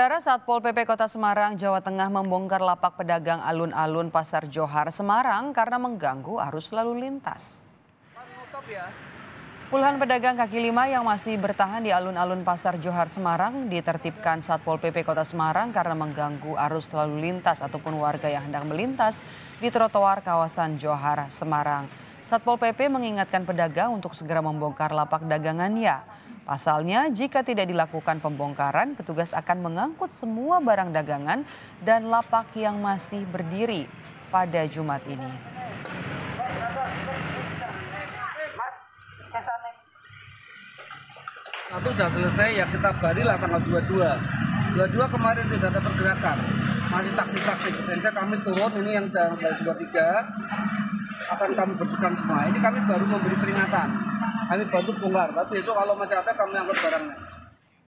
Saudara Satpol PP Kota Semarang, Jawa Tengah membongkar lapak pedagang alun-alun Pasar Johar Semarang karena mengganggu arus lalu lintas. Puluhan pedagang kaki lima yang masih bertahan di alun-alun Pasar Johar Semarang ditertibkan Satpol PP Kota Semarang karena mengganggu arus lalu lintas ataupun warga yang hendak melintas di trotoar kawasan Johar Semarang. Satpol PP mengingatkan pedagang untuk segera membongkar lapak dagangannya. Pasalnya, jika tidak dilakukan pembongkaran, petugas akan mengangkut semua barang dagangan dan lapak yang masih berdiri pada Jumat ini. Satu sudah selesai ya kita barilah tanggal 22. 22 kemarin tidak ada pergerakan. Masih taktik-taktik. Sehingga kami turun ini yang tanggal 23 akan kami bersihkan semua. Ini kami baru memberi peringatan. Kami bantu bongkar, tapi besok kalau masih ada kami angkut barangnya.